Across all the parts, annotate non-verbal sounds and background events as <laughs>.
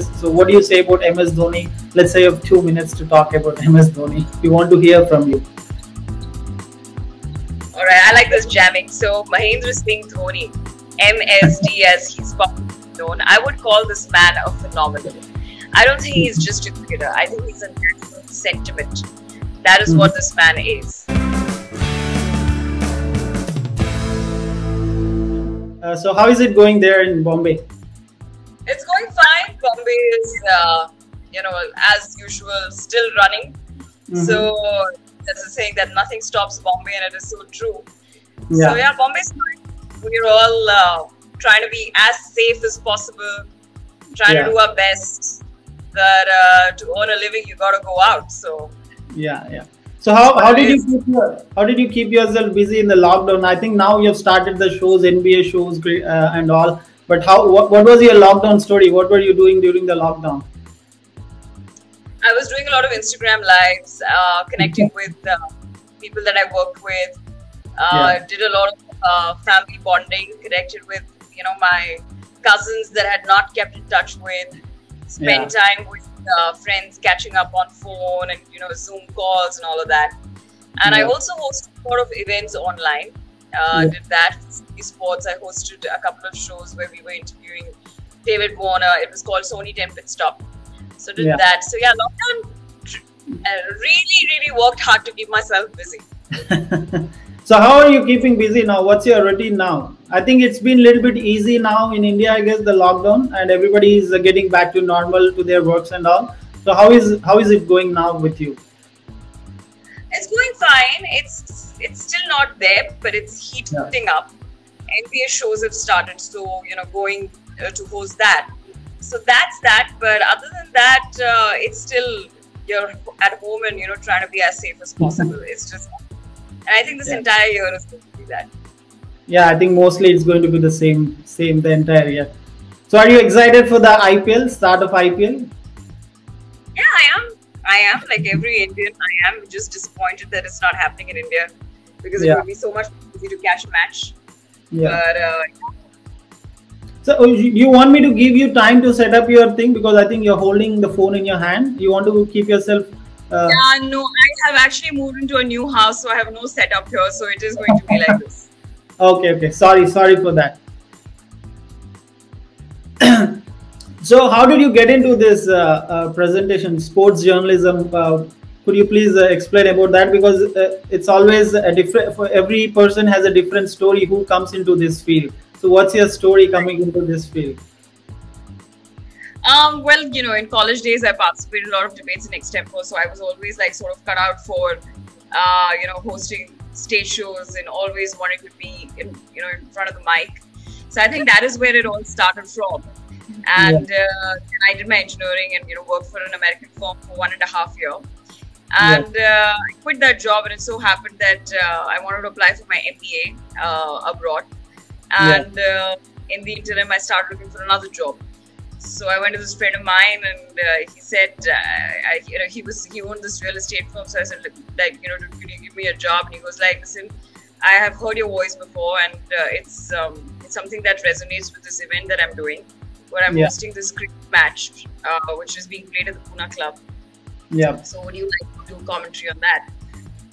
So, what do you say about MS Dhoni? Let's say you have two minutes to talk about <laughs> MS Dhoni. We want to hear from you. All right, I like this jamming. So, Mahendra Singh Dhoni, MSD as he's popularly known, I would call this man a phenomenon. I don't think he's just a cricketer. I think he's a national sentiment. That is what this man is. Uh, so, how is it going there in Bombay? It's going fine. Bombay is, uh, you know, as usual, still running. Mhm. So there's a saying that nothing stops Bombay, and it is so true. Yeah. So yeah, Bombay's fine. We're all uh, trying to be as safe as possible, trying Yeah. to do our best. That uh, to earn a living, you got to go out. So Yeah, yeah. So how, how did you keep your, how did you keep yourself busy in the lockdown? I think now you have started the shows, NBA shows, uh, and all. But how what, what was your lockdown story? What were you doing during the lockdown? I was doing a lot of Instagram lives, uh, connecting with uh, people that I worked with. Uh, Yeah. Did a lot of uh, family bonding, connected with you know my cousins that I had not kept in touch with. Spent time with uh, friends, catching up on phone and you know Zoom calls and all of that. And I also hosted a lot of events online. Uh, Yeah. Did that. Sports. I hosted a couple of shows where we were interviewing David Warner. It was called Sony 10 Pit Stop. So did Yeah. that. So yeah, lockdown uh, really, really worked hard to keep myself busy. <laughs> so how are you keeping busy now? What's your routine now? I think it's been a little bit easy now in India. I guess the lockdown and everybody is getting back to normal to their works and all. So how is how is it going now with you? It's fine. It's it's still not there, but it's heating up. NBA shows have started, so you know, going uh, to host that. So that's that. But other than that, uh, it's still you're at home and you know trying to be as safe as <laughs> possible. it's just, and I think this Yeah. entire year is going to be that. Yeah, I think mostly it's going to be the same same the entire year. So are you excited for the IPL start of IPL? I am. Like every Indian. I am just disappointed that it's not happening in India because it Yeah. would be so much easy to cash match. Yeah. But uh, So you you want me to give you time to set up your thing because I think you're holding the phone in your hand. You want to keep yourself. Uh, yeah, no, I have actually moved into a new house, so I have no setup here. So it is going to be like this. <laughs> Okay, okay. Sorry, sorry for that. <clears throat> so, how did you get into this uh, uh, presentation, sports journalism? Uh, could you please uh, explain about that? Because uh, it's always a different. For every person has a different story who comes into this field. So, what's your story coming into this field? Um, well, you know, in college days, I participated in a lot of debates in extempo, so I was always like sort of cut out for, uh, you know, hosting stage shows and always wanted to be in, you know, in front of the mic. So I think that is where it all started from. And uh, then I did my engineering and you know worked for an American firm for one and a half year. And uh, I quit that job, and it so happened that uh, I wanted to apply for my MBA uh, abroad. And uh, in the interim, I started looking for another job. So I went to this friend of mine, and uh, he said, uh, I, you know, he was he owned this real estate firm. So I said, like, you know, can you give me a job? And he was like, listen, I have heard your voice before, and uh, it's um, it's something that resonates with this event that I'm doing, where I'm Yeah. hosting this cricket match, uh, which is being played at the Pune Club. Yeah. So would you like to do commentary on that?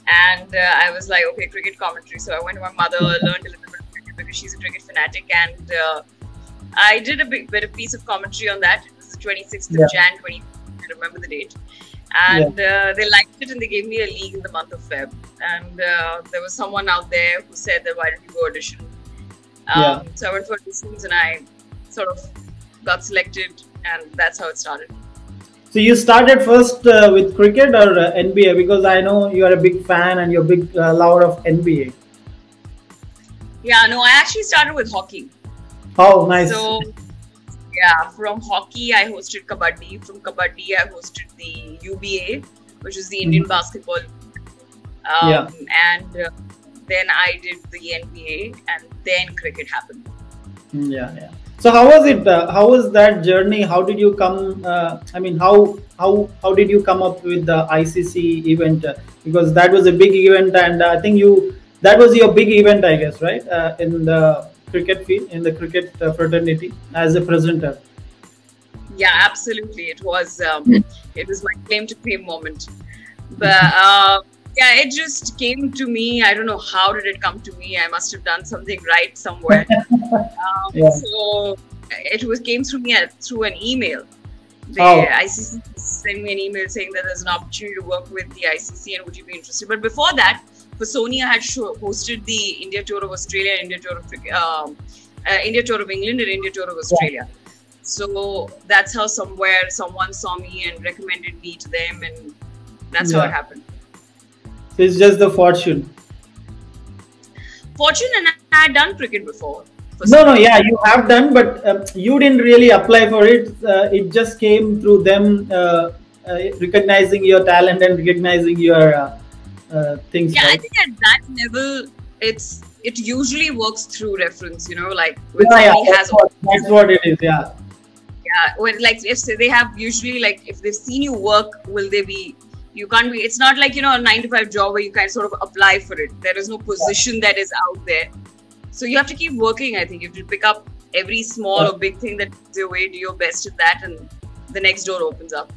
And uh, I was like, okay, cricket commentary. So I went to my mother, <laughs> learned a little bit of cricket because she's a cricket fanatic, and uh, I did a bit, bit of piece of commentary on that. It was the 26th of Yeah. Jan 20. I remember the date. And uh, they liked it and they gave me a league in the month of Feb. And uh, there was someone out there who said that why don't you go audition? Um, Yeah. So I went for auditions and I sort of got selected, and that's how it started. So you started first uh, with cricket or uh, NBA? Because I know you are a big fan and you're a big uh, lover of NBA. Yeah, no, I actually started with hockey. Oh, nice. So, yeah, from hockey, I hosted Kabaddi. From Kabaddi, I hosted the UBA, which is the Indian Mhm. basketball. Um, Yeah. And uh, then I did the NBA, and then cricket happened. Mm, yeah yeah so how was it uh, how was that journey? How did you come uh, i mean how how how did you come up with the icc event? Uh, because that was a big event and i think you that was your big event i guess right? Uh, in the cricket field in the cricket uh, fraternity as a presenter. Yeah, absolutely. It was um, it was my claim to fame moment. But uh, yeah, it just came to me. I don't know how did it come to me. I must have done something right somewhere. <laughs> um, yeah. So it was came through me at, through an email. The oh. ICC sent me an email saying that there's an opportunity to work with the ICC and would you be interested? But before that, for Sony, I had show, hosted the India tour of Australia, India tour of um, uh, India tour of England, and India tour of Australia. Yeah. So that's how somewhere someone saw me and recommended me to them, and that's yeah. how it happened. It's just the fortune. Fortune, and I had done cricket before. No, no, yeah, you have done, but uh, you didn't really apply for it. Uh, it just came through them uh, uh recognizing your talent and recognizing your uh, uh, things. Yeah, right? I think at that level, it's it usually works through reference. You know, like when yeah, yeah, that's, what, that's what it is. Yeah. Yeah, when like if they have usually like if they've seen you work, will they be you can't be it's not like you know a nine to five job where you can sort of apply for it there is no position that is out there so you have to keep working. I think you have to pick up every small or big thing that comes your way, do your best at that, and the next door opens up.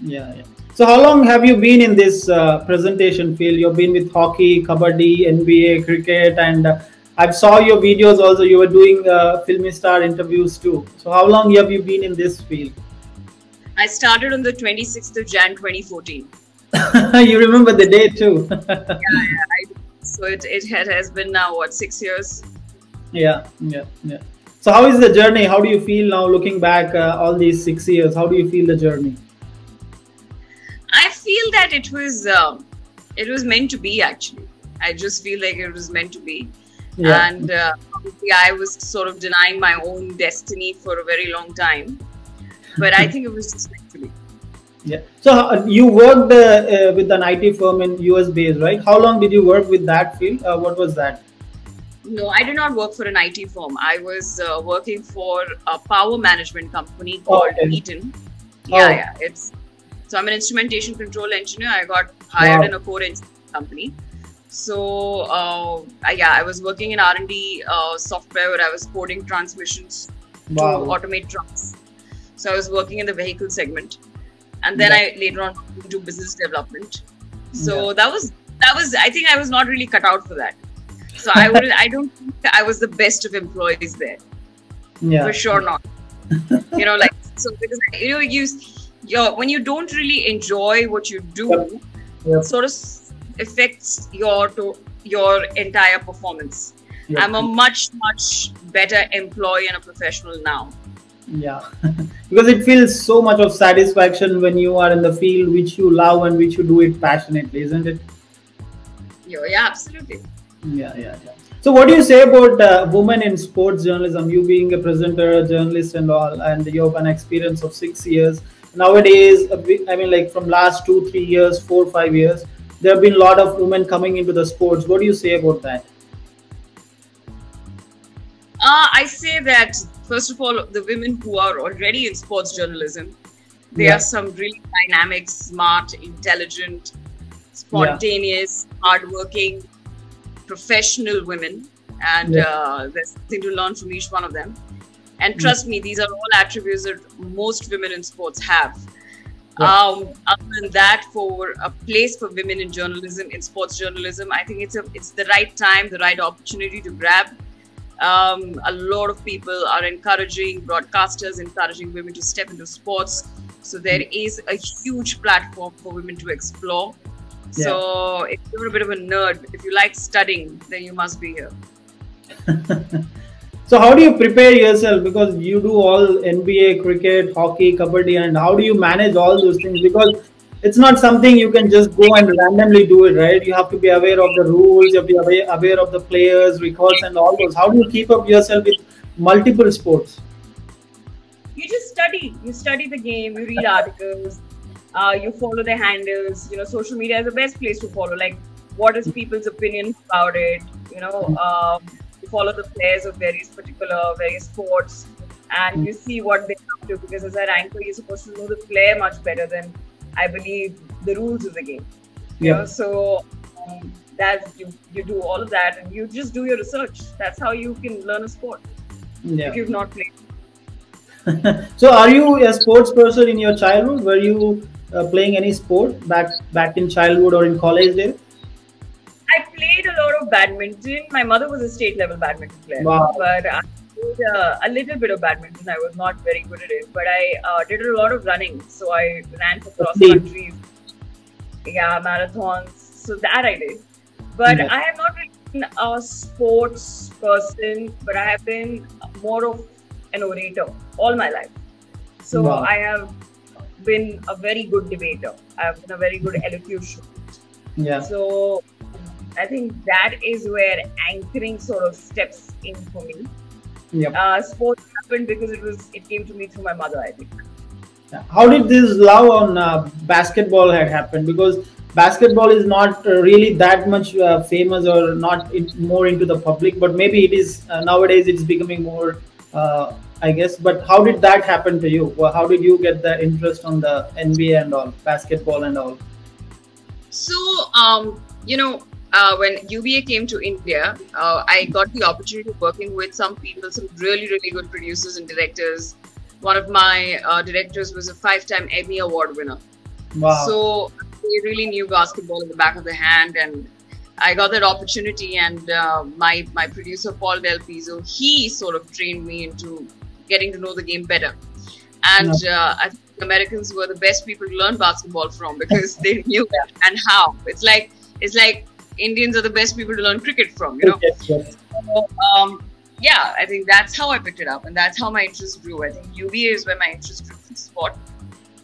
Yeah, yeah. So how long have you been in this uh, presentation field? You've been with hockey, kabaddi, NBA, cricket, and uh, I saw your videos also. You were doing uh, Filmy Star interviews too. So how long have you been in this field? I started on the 26th of Jan 2014. <laughs> you remember the day too. yeah, yeah, so it, it has been now what six years? Yeah yeah yeah. So how is the journey? How do you feel now looking back uh, all these six years? How do you feel the journey? I feel that it was uh, it was meant to be actually. I just feel like it was meant to be. Yeah. and uh, i was sort of denying my own destiny for a very long time. But i <laughs> think it was just meant to be yeah. So uh, you worked uh, uh, with an IT firm in US based, right? How long did you work with that field? Uh, what was that? No, I did not work for an IT firm. I was uh, working for a power management company called oh, okay. Eaton. Yeah, oh. yeah. It's so I'm an instrumentation control engineer. I got hired wow. in a core company. So uh, yeah, I was working in R and D software where I was coding transmissions wow. to automate trucks. So I was working in the vehicle segment and then yeah. I later on do business development. So yeah. that was that was I think I was not really cut out for that. So I would I don't think I was the best of employees there. Yeah, for sure not. you know, like so because you know you your when you don't really enjoy what you do. Yep. sort of affects your to your entire performance. I'm a much much better employee and a professional now yeah. <laughs> Because it feels so much of satisfaction when you are in the field which you love and which you do it passionately isn't it? Yeah, yeah absolutely. Yeah yeah yeah. So what do you say about uh, women in sports journalism? You being a presenter a journalist and all and you have an experience of six years. Nowadays i mean like from last two three years four five years there have been a lot of women coming into the sports. What do you say about that uh, I say that first of all, the women who are already in sports journalism, they yeah. are some really dynamic, smart, intelligent, spontaneous, yeah. hardworking, professional women, and yeah. uh, there's something to learn from each one of them. And trust me, these are all attributes that most women in sports have. Um, other than that, for a place for women in journalism, in sports journalism, I think it's a it's the right time, the right opportunity to grab um, a lot of people are encouraging broadcasters, encouraging women to step into sports. So there is a huge platform for women to explore. Yeah. So if you're a bit of a nerd, if you like studying, then you must be here. <laughs> so how do you prepare yourself? Because you do all NBA, cricket, hockey, kabaddi, and how do you manage all those things? Because it's not something you can just go and randomly do it, right? You have to be aware of the rules, you have to be aware of the players, records, and all those. How do you keep up yourself with multiple sports? You just study. You study the game. You read articles. Uh, you follow the handles. You know, social media is the best place to follow. Like, what is people's opinion about it? You know, um, you follow the players of various particular various sports, and you see what they up to. Because as a anchor, you're supposed to know the player much better than I believe, the rules of the game. You yeah. know, so um, that you you do all of that and you just do your research. That's how you can learn a sport. Yeah. If you've not played. <laughs> so, are you a sports person in your childhood? Were you uh, playing any sport back back in childhood or in college days? I played a lot of badminton. My mother was a state level badminton player, Wow. but I played uh, a little bit of badminton. I was not very good at it, but I uh, did a lot of running. So I ran for cross country, yeah, marathons. So that I did. But Yeah. I have not really been a sports person, but I have been more of an orator all my life. So Wow. I have been a very good debater. I have been a very good elocution. Yeah. So I think that is where anchoring sort of steps in for me. Yep. Uh, sports happened because it was it came to me through my mother. I think. How did this love on uh, basketball had happened? Because basketball is not uh, really that much uh, famous or not in, more into the public, but maybe it is uh, nowadays. It's becoming more, uh, I guess. But how did that happen to you? Well, how did you get the interest on the NBA and all basketball and all? So um, you know. Uh, when UBA came to India, uh, I got the opportunity of working with some people, some really, really good producers and directors. One of my uh, directors was a five-time Emmy Award winner. Wow. So they really knew basketball in the back of the hand, and I got that opportunity. And uh, my my producer Paul Del Pizzo, he sort of trained me into getting to know the game better. And uh, I think Americans were the best people to learn basketball from because they knew that and how. It's like it's like Indians are the best people to learn cricket from, you know. Yes, yes. So, um, yeah, I think that's how I picked it up, and that's how my interest grew. I think UBA is where my interest grew in sport,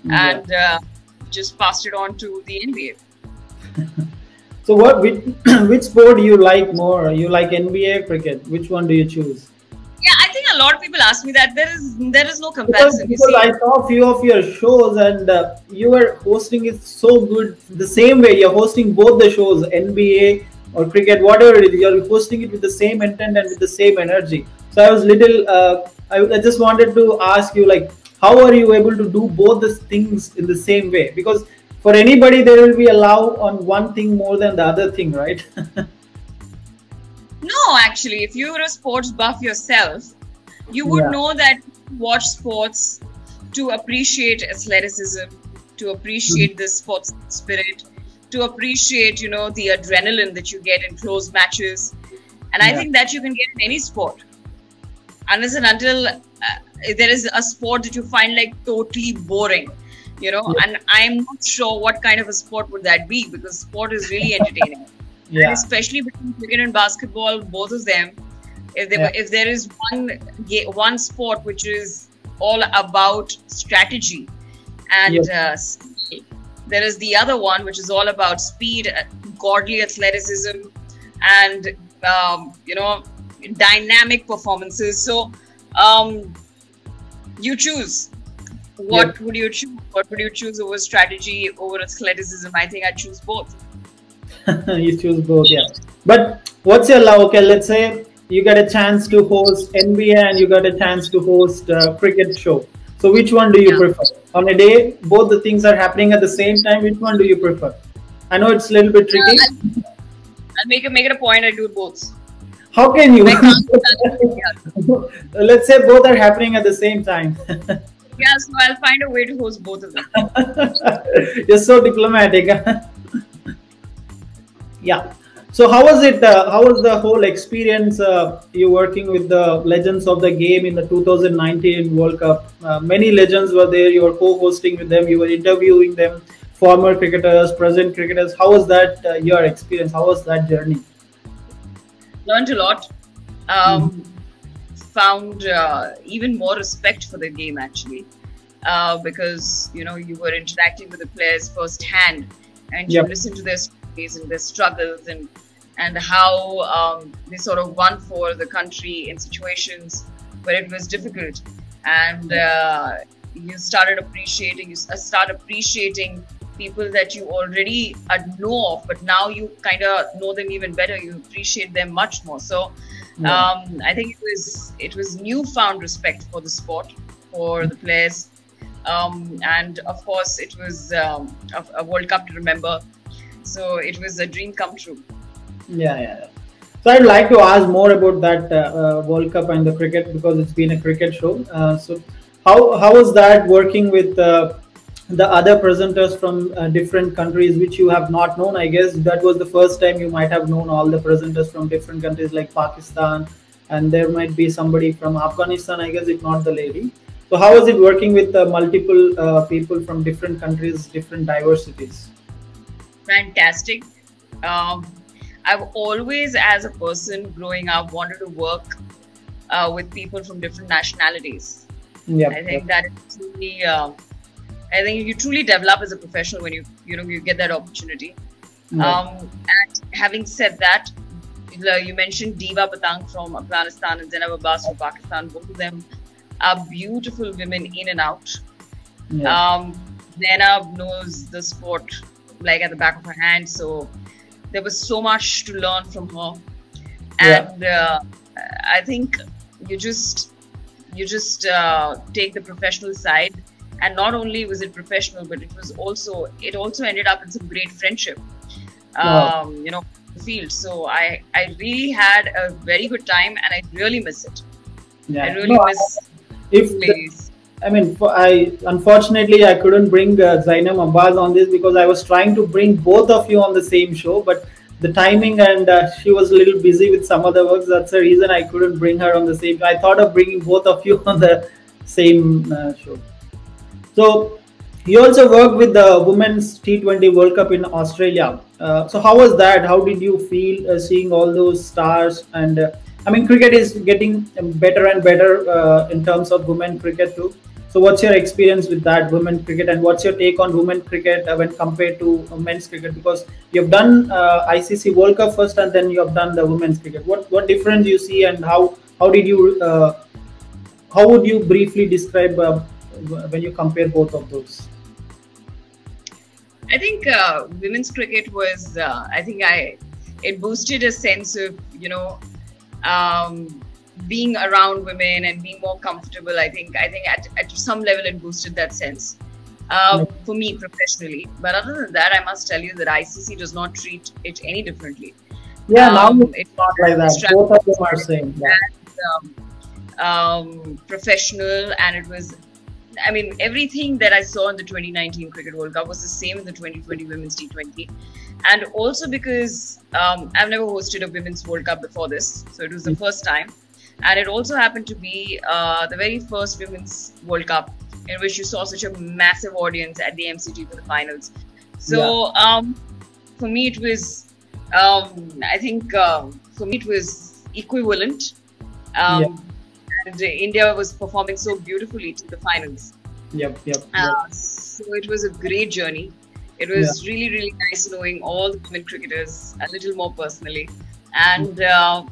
Yeah. and uh, just passed it on to the NBA. <laughs> So what which, <clears throat> which sport do you like more? You like NBA, cricket? Which one do you choose? Yeah, I think a lot of people ask me that. There is there is no comparison. Because I saw a few of your shows and uh, you were hosting it so good. The same way you're hosting both the shows, NBA or cricket, whatever it is, you're hosting it with the same intent and with the same energy. So I was little. Uh, I, I just wanted to ask you, like, how are you able to do both these things in the same way? Because for anybody, there will be a love on one thing more than the other thing, right? <laughs> no, actually, if you're a sports buff yourself, you would Yeah. know that watch sports to appreciate athleticism, to appreciate the sports spirit, to appreciate, you know, the adrenaline that you get in close matches. And I think that you can get in any sport. Unless and until uh, there is a sport that you find like totally boring, you know, Yeah. and I'm not sure what kind of a sport would that be because sport is really <laughs> entertaining and yeah, especially between cricket and basketball, both of them. If there, Yeah. if there is one one sport which is all about strategy and Yes. uh, there is the other one which is all about speed, uh, godly athleticism, and um, you know dynamic performances. So um, you choose. What would you choose? What would you choose over strategy, over athleticism? I think I choose both. <laughs> you choose both, yeah. But what's your love? Okay, let's say you get a chance to host NBA and you got a chance to host a cricket show. So which one do you Yeah. prefer? On a day, both the things are happening at the same time. Which one do you prefer? I know it's a little bit tricky. Uh, I'll, I'll make it make it a point. I do both. How can you? <laughs> Um, Let's say both are happening at the same time. <laughs> Yeah, so I'll find a way to host both of them. <laughs> You're so diplomatic. yeah. So how was it? Uh, how was the whole experience? Uh, you working with the legends of the game in the 2019 World Cup. Uh, many legends were there. You were co-hosting with them. You were interviewing them. Former cricketers, present cricketers. How was that? Uh, your experience? How was that journey? Learned a lot. Um, Found uh, even more respect for the game actually, uh, because you know you were interacting with the players firsthand, and you Yep. listened to their stories and their struggles and and how um, they sort of won for the country in situations where it was difficult, and uh, you started appreciating you start appreciating people that you already know of, but now you kind of know them even better. You appreciate them much more. So Yeah. um, I think it was it was newfound respect for the sport, for the players, um, and of course it was um, a, a World Cup to remember. So it was a dream come true. Yeah, yeah. So I'd like to ask more about that uh, uh, World Cup and the cricket because it's been a cricket show. Uh, so how how was that working with uh, the other presenters from uh, different countries which you have not known i guess that was the first time you might have known all the presenters from different countries like pakistan and there might be somebody from afghanistan i guess if not the lady so how is it working with multiple uh, people from different countries different diversities fantastic um, i've always as a person growing up wanted to work uh, with people from different nationalities yeah i think that is truly, uh, I think you truly develop as a professional when you you know you get that opportunity. Um, and having said that, you mentioned Diva Patang from Afghanistan and Zainab Abbas from Pakistan. Both of them are beautiful women in and out. Yeah. Um, Zainab knows the sport like at the back of her hand, so there was so much to learn from her. And yeah. uh, I think you just you just uh, take the professional side and not only was it professional but it was also it also ended up in some great friendship wow. um, you know field so i i really had a very good time and i really miss it yeah. i really no, miss if the, I mean, I unfortunately I couldn't bring uh, Zainab Abbas on this because I was trying to bring both of you on the same show, but the timing and uh, she was a little busy with some other works. That's the reason I couldn't bring her on the same. I thought of bringing both of you <laughs> on the same uh, show. So you also worked with the Women's T20 World Cup in Australia. Uh, so how was that? How did you feel uh, seeing all those stars? And uh, I mean, cricket is getting better and better uh, in terms of women cricket too. So what's your experience with that women cricket, and what's your take on women cricket uh, when compared to men's cricket? Because you've done uh, ICC World Cup first, and then you have done the women's cricket. What what difference you see, and how how did you how would you briefly describe when you compare both of those? I think uh, women's cricket was. Uh, I think I it boosted a sense of you know um, being around women and being more comfortable. I think I think at, at some level it boosted that sense uh, for me professionally. But other than that, I must tell you that ICC does not treat it any differently. Yeah, um, now it's not like that. Both of them are same. Yeah. Um, um, professional, and it was I mean, everything that I saw in the 2019 Cricket World Cup was the same in the 2020 Women's T20. And also because um, I've never hosted a Women's World Cup before this, so it was the first time. And it also happened to be uh, the very first Women's World Cup in which you saw such a massive audience at the MCG for the finals. So yeah. um, for me, it was, um, I think, uh, for me, it was equivalent. Um, yeah India was performing so beautifully to the finals. Yep, yep. Uh. So it was a great journey. It was yeah. really, really nice knowing all the women cricketers a little more personally. And uh,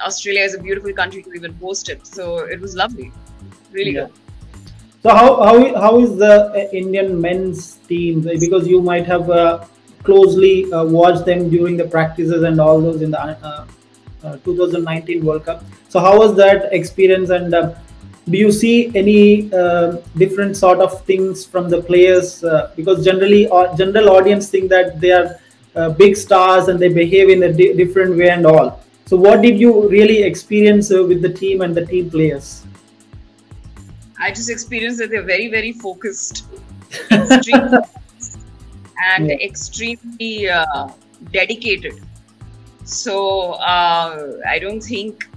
Australia is a beautiful country to even host it. So it was lovely. Really yeah. good. So how, how, how is the uh, Indian men's team? Because you might have uh, closely uh, watched them during the practices and all those in the uh, uh, 2019 World Cup. So how was that experience and uh, do you see any uh, different sort of things from the players? Uh, because generally, uh, general audience think that they are uh, big stars and they behave in a di different way and all. So what did you really experience with the team and the team players? I just experienced that they're very, very focused, <laughs> extremely and yeah. extremely dedicated so uh, I don't think,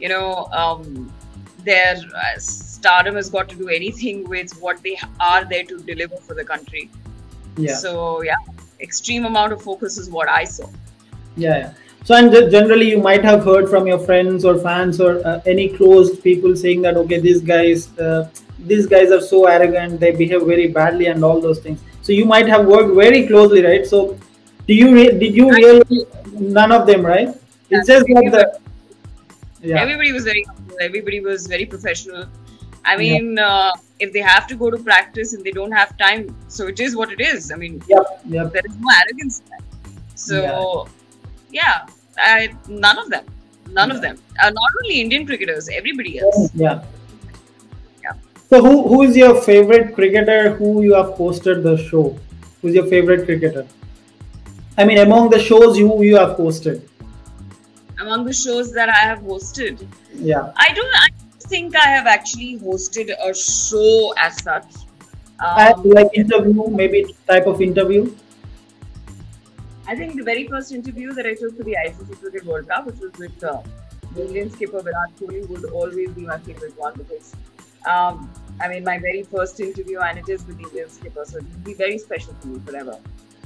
you know, um, their uh, stardom has got to do anything with what they are there to deliver for the country. Yeah. So yeah, extreme amount of focus is what I saw. Yeah. yeah. So and generally, you might have heard from your friends or fans or uh, any closed people saying that okay, these guys, uh, these guys are so arrogant, they behave very badly, and all those things. So you might have worked very closely, right? So do you re- did you really none of them, right? It's just like the. Yeah. Everybody was very Everybody was very professional. I mean, yeah. uh, if they have to go to practice and they don't have time, so it is what it is. I mean, yep, yep. there is no arrogance. So, yeah, I, none of them, none yeah. of them. Uh, not only Indian cricketers, everybody else. Yeah. Yeah. So, who who is your favorite cricketer? Who you have posted the show? Who's your favorite cricketer? I mean, among the shows you you have hosted. Among the shows that I have hosted. Yeah. I don't. I think I have actually hosted a show as such. Um, like interview, maybe type of interview. I think the very first interview that I took for the ICC Cricket World Cup, which was with uh, the Indian skipper Virat Kohli, would always be my favorite one because, um, I mean, my very first interview, and it is with the Indian skipper, so it will be very special to me forever.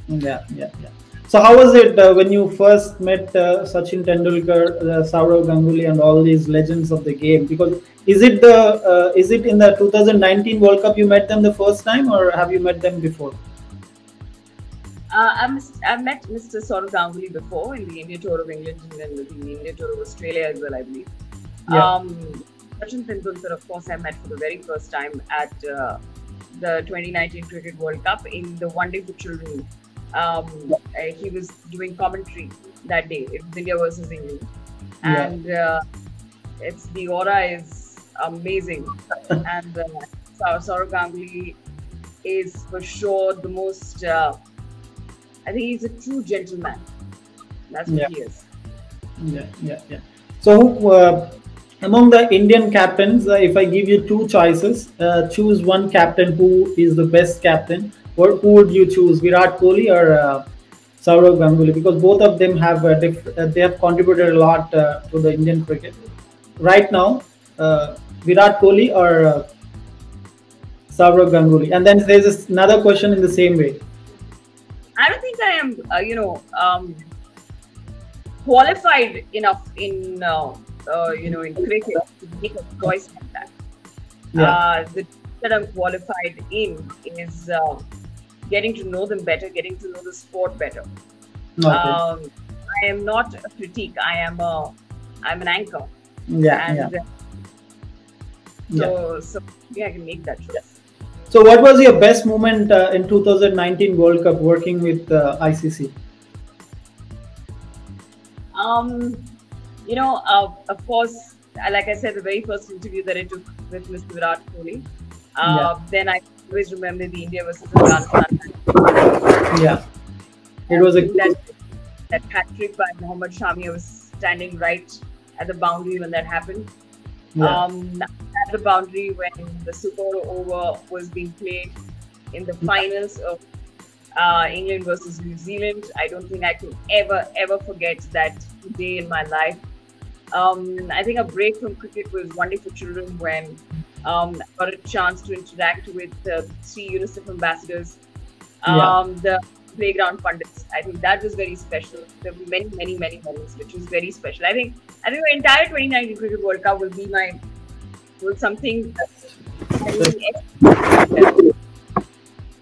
Yeah, yeah, yeah. So how was it uh, when you first met uh, Sachin Tendulkar, uh, Sourav Ganguly, and all these legends of the game? Because is it the uh, is it in the 2019 World Cup you met them the first time, or have you met them before? Uh, I've, met Mr. Sourav Ganguly before in the India Tour of England and then the India Tour of Australia as well, I believe. Yeah. Um, Sachin Tendulkar, of course, I met for the very first time at uh, the 2019 Cricket World Cup in the One Day for Children um, he was doing commentary that day. It was India versus England, yeah. and uh, it's the aura is amazing. <laughs> and uh, Sourav Ganguly is for sure the most. Uh, I think he's a true gentleman. That's what yeah. he is. Yeah, yeah, yeah. So, uh, among the Indian captains, uh, if I give you two choices, uh, choose one captain who is the best captain or who would you choose, Virat Kohli or uh, Sourav Ganguly? Because both of them have uh, uh, they have contributed a lot uh, to the Indian cricket. Right now, uh, Virat Kohli or uh, Sourav Ganguly, and then there's another question in the same way. I don't think I am, uh, you know, um, qualified enough in, you know, in cricket to make a choice like that. Yeah. the that I'm qualified in is getting to know them better, getting to know the sport better. Okay. Um, I am not a critique. I am a, I'm an anchor. Yeah. And, yeah. Uh, so, yeah. so yeah, I can make that choice. So, what was your best moment uh, in 2019 World Cup working with uh, ICC? Um, you know, uh, of course, like I said, the very first interview that I took with Mr. Virat Kohli. Uh, yeah. Then I always remember the India versus Afghanistan. Yeah, it was a that, that hat trick by Mohammad Shami. I was standing right at the boundary when that happened. Yeah. Um, at the boundary when the super over was being played in the finals of uh, England versus New Zealand. I don't think I can ever, ever forget that day in my life. Um, I think a break from cricket was wonderful for children when um, got a chance to interact with uh, three UNICEF ambassadors, um, yeah. the playground pundits. I think that was very special. There were many, many, many moments which was very special. I think I think the entire 2019 Cricket World Cup will be my will something.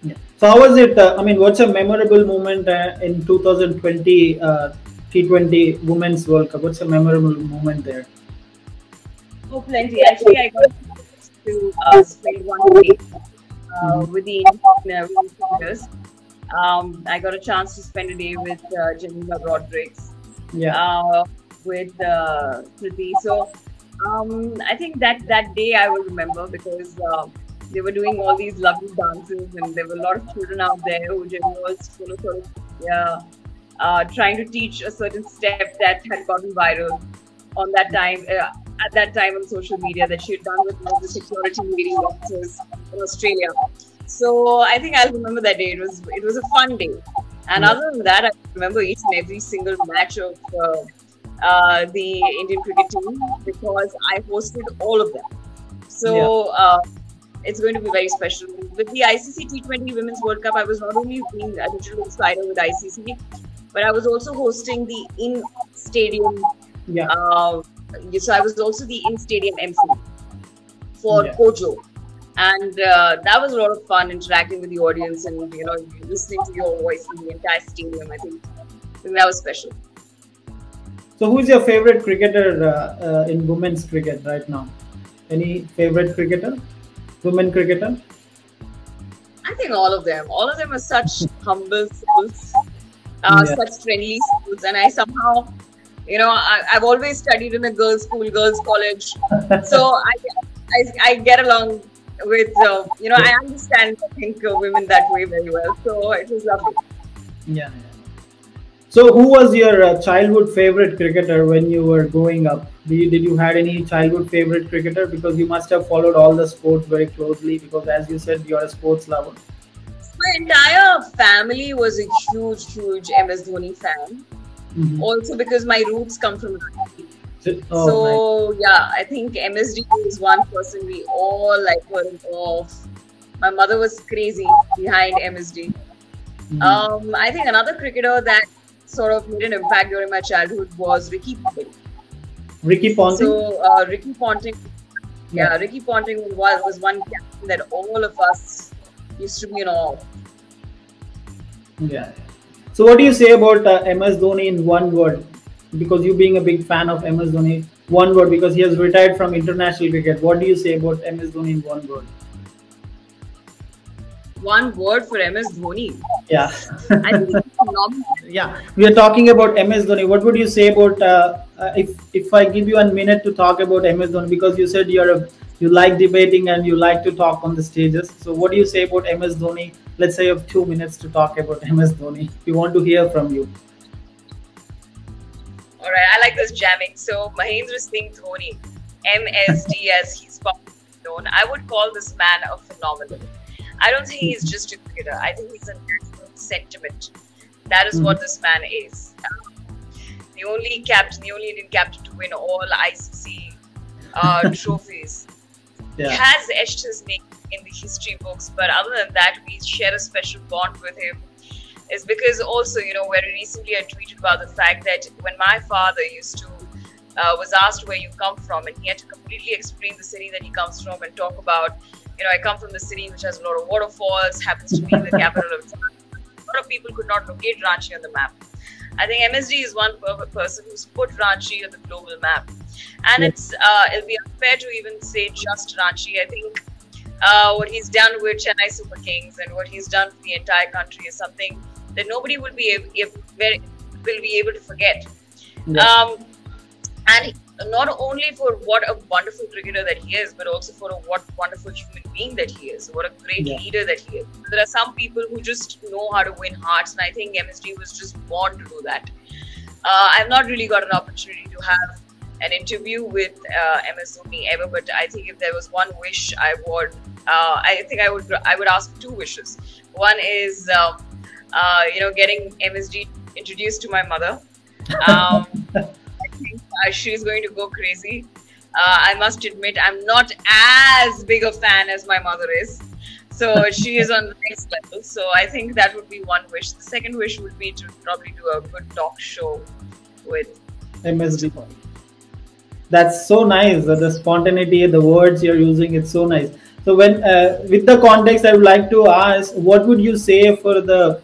Yeah. So how was it? Uh, I mean, what's a memorable moment uh, in 2020 uh, T20 Women's World Cup? What's a memorable moment there? Oh, plenty. Actually, I got to uh, spend one day uh, with the Indian. Um, I got a chance to spend a day with uh, Jemimah Rodrigues, yeah, uh, with uh, Kriti. So um, I think that that day I will remember because uh, they were doing all these lovely dances, and there were a lot of children out there who was you know, sort of yeah, uh, trying to teach a certain step that had gotten viral on that time. Uh, at that time on social media that she had done with one of the security meeting officers in Australia. So I think I'll remember that day. It was it was a fun day. And yeah. other than that, I remember each and every single match of uh, uh, the Indian cricket team because I hosted all of them. So yeah. uh, it's going to be very special. With the ICC T20 Women's World Cup, I was not only being a digital insider with ICC, but I was also hosting the in stadium yeah. Uh, so I was also the in-stadium MC for yeah. COJO, and uh, that was a lot of fun interacting with the audience and you know listening to your voice in the entire stadium. I think, I think that was special. So, who's your favorite cricketer uh, uh, in women's cricket right now? Any favorite cricketer, women cricketer? I think all of them. All of them are such <laughs> humble souls, uh, yeah. such friendly souls, and I somehow you know, I, have always studied in a girls' school, girls' college, so I, I, I get along with, uh, you know, I understand, I think, uh, women that way very well. So it was lovely. Yeah. So, who was your uh, childhood favorite cricketer when you were growing up? Did you, did you had any childhood favorite cricketer? Because you must have followed all the sports very closely. Because as you said, you're a sports lover. My entire family was a huge, huge MS Dhoni fan. Mm-hmm. Also because my roots come from Oh, so nice. yeah, I think MSD is one person we all like were of. My mother was crazy behind MSD. Mm-hmm. Um, I think another cricketer that sort of made an impact during my childhood was Ricky Ponting. Ricky Ponting. So uh, Ricky Ponting, yeah, Ricky Ponting was, was one captain that all of us used to be in awe. Yeah. So what do you say about uh, MS Dhoni in one word? Because you being a big fan of MS Dhoni, one word because he has retired from international cricket. What do you say about MS Dhoni in one word? one word for MS Dhoni. Yeah. <laughs> yeah, we are talking about MS Dhoni. What would you say about uh, uh, if if I give you a minute to talk about MS Dhoni because you said you're a you like debating and you like to talk on the stages. So what do you say about MS Dhoni? Let's say you have two minutes to talk about MS Dhoni. We want to hear from you. All right, I like this jamming. So Mahendra Singh Dhoni, MSD as he's popularly known, I would call this man a phenomenon. I don't think he's just a cricketer. I think he's a national sentiment. That is mm-hmm. what this man is. The only captain, the only Indian captain to win all ICC uh, <laughs> trophies. Yeah. He has etched his name in the history books, but other than that, we share a special bond with him. Is because also, you know, very recently I tweeted about the fact that when my father used to uh, was asked where you come from, and he had to completely explain the city that he comes from and talk about you know, I come from the city which has a lot of waterfalls, happens to be the capital of A lot of people could not locate Ranchi on the map. I think MSD is one person who's put Ranchi on the global map. And it's uh, it'll be unfair to even say just Ranchi. I think uh, what he's done with Chennai Super Kings and what he's done for the entire country is something that nobody will be able, if, will be able to forget. Um, and not only for what a wonderful cricketer that he is, but also for a what wonderful human being that he is. What a great yeah. leader that he is. There are some people who just know how to win hearts, and I think MSD was just born to do that. Uh, I've not really got an opportunity to have an interview with uh, MS Dhoni ever, but I think if there was one wish, I would. Uh, I think I would. I would ask two wishes. One is, um, uh, you know, getting MSD introduced to my mother. Um, think uh, she's going to go crazy. Uh, I must admit, I'm not as big a fan as my mother is. So she is on the next level. So I think that would be one wish. The second wish would be to probably do a good talk show with MSD. That's so nice. The spontaneity, the words you're using, it's so nice. So when uh, with the context, I would like to ask, what would you say for the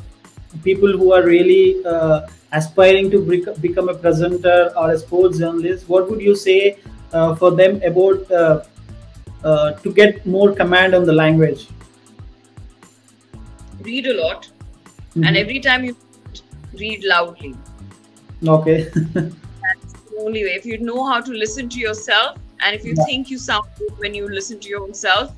people who are really uh, aspiring to become a presenter or a sports journalist, what would you say uh, for them about uh, uh, to get more command on the language? Read a lot, mm-hmm. and every time you read loudly. Okay. <laughs> The only way. If you know how to listen to yourself, and if you yeah. think you sound good when you listen to your own self,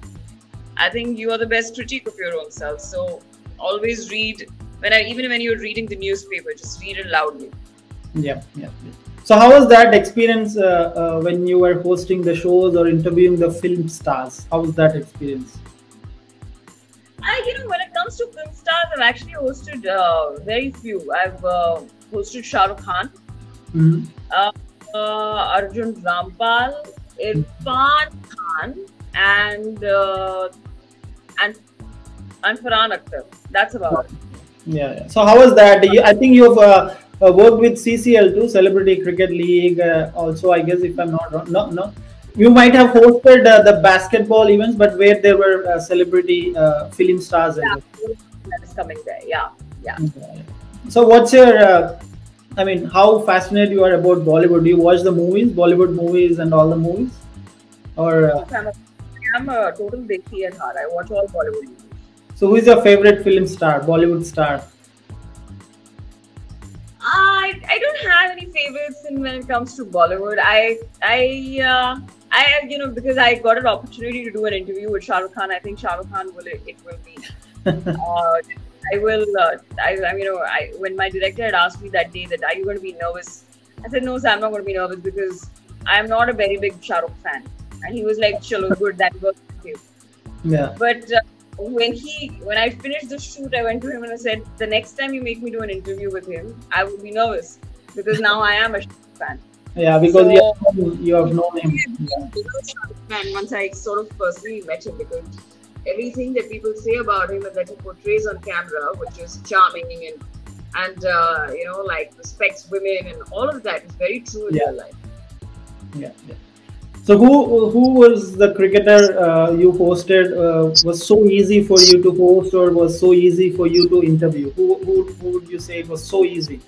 I think you are the best critique of your own self. So always read when I, even when you're reading the newspaper, just read it loudly. Yeah, yeah. So, how was that experience uh, uh, when you were hosting the shows or interviewing the film stars? How was that experience? I, you know, when it comes to film stars, I've actually hosted uh, very few. I've uh, hosted Shah Rukh Khan, mm-hmm. Uh, uh, Arjun Rampal, Irfan Khan, and and and Farhan Akhtar. That's about it. Yeah. So how was that? You, I think you've uh, uh, worked with CCL too, Celebrity Cricket League. Uh, also, I guess if I'm not wrong, no, no. You might have hosted uh, the basketball events, but where there were uh, celebrity uh, film stars. Yeah, that is coming there. Yeah, yeah. So what's your? I mean, how fascinated you are about Bollywood? Do you watch the movies, Bollywood movies, and all the movies, or? I'm, a, I'm a total Dekhi at heart. I watch all Bollywood movies. So, who is your favorite film star, Bollywood star? I I don't have any favorites in when it comes to Bollywood. I I uh, I you know because I got an opportunity to do an interview with Shah Rukh Khan. I think Shah Rukh Khan will it will be. <laughs> uh, I will. Uh, I, I, you know, I when my director had asked me that day that are you going to be nervous, I said no, sir, I'm not going to be nervous because I'm not a very big Shah Rukh fan. And he was like, "Chalo, good, that works with you." Yeah. But uh, when he, when I finished the shoot, I went to him and I said, "The next time you make me do an interview with him, I will be nervous because now I am a Shah Rukh fan." Yeah, because so, you, have, you have known him. And once I sort of personally met him, because everything that people say about him and that he portrays on camera, which is charming and and uh, you know like respects women and all of that is very true in yeah. real life. Yeah, yeah. So who who was the cricketer uh, you hosted? Uh, was so easy for you to host, or was so easy for you to interview? Who who, who would you say was so easy?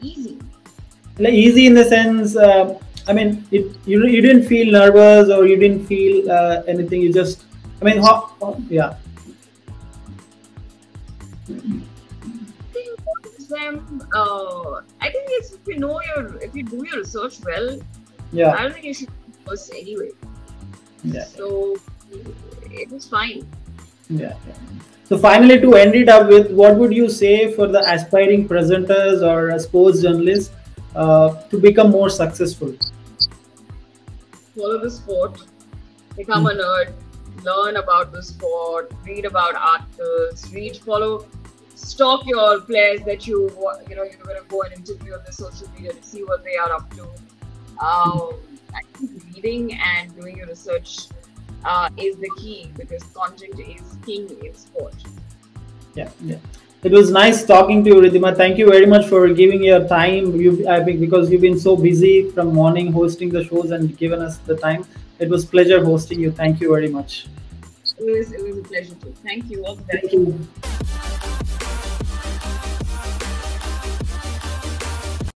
Easy. Like easy in the sense. I mean, it, you you didn't feel nervous or you didn't feel uh, anything. You just, I mean, how, yeah. Them, uh, I think it's if you know your if you do your research well, yeah. I don't think you should first anyway. Yeah. So it was fine. Yeah. So finally, to end it up with, what would you say for the aspiring presenters or sports journalists to become more successful? follow the sport, become a nerd, learn about the sport, read about articles, read, follow, stalk your players that you you know you're going to go and interview on the social media to see what they are up to. Um, I think reading and doing your research uh, is the key because content is king in sport. Yeah, yeah. It was nice talking to you, Ridhima. Thank you very much for giving your time. You, I think, because you've been so busy from morning hosting the shows and given us the time. It was pleasure hosting you. Thank you very much. It was, it was a pleasure too. Thank you. All the best. Thank you.